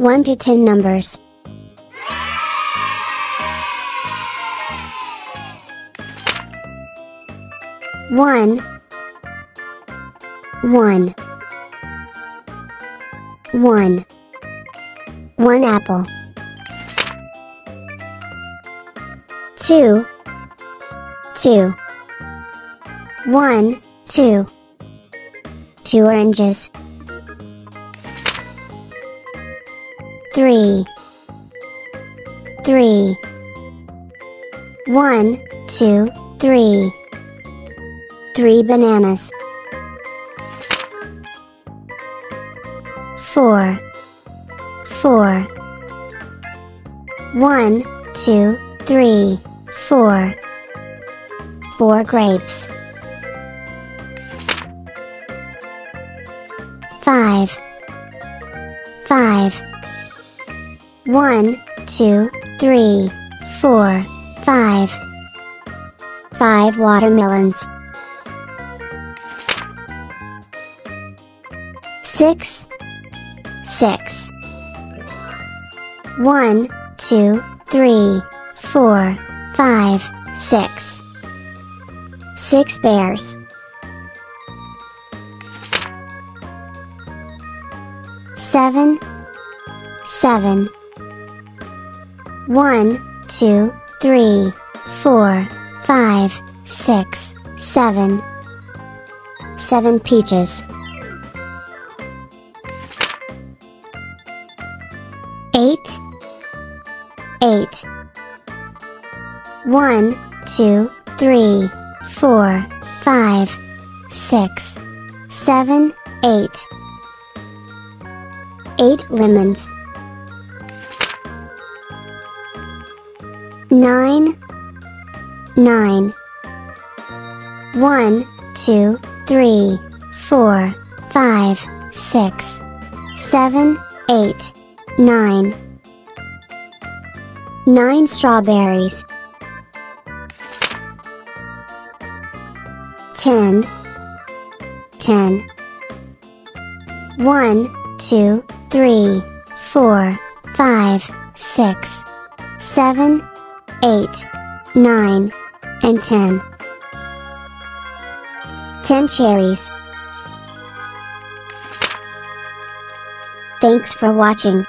1 to 10 numbers. One, one, one, one apple. Two, two, one, two, two oranges. Three, three, one, two, three. Three bananas. Four. Four. One, two, three, four. Four grapes. Five. Five. One, two, three, four, five. Five watermelons. Six, six. One, two, three, four, five, six. Six bears. Seven, seven. One, two, three, four, five, six, seven. 7 Seven peaches. Eight, eight. One, two, three, four, five, six, seven, eight. Eight lemons. Nine, nine. One, two, three, four, five, six, seven, eight, nine. Nine strawberries. Ten, ten. One, two, three, four, five, six, seven, eight, nine, and ten. Ten cherries. Thanks for watching.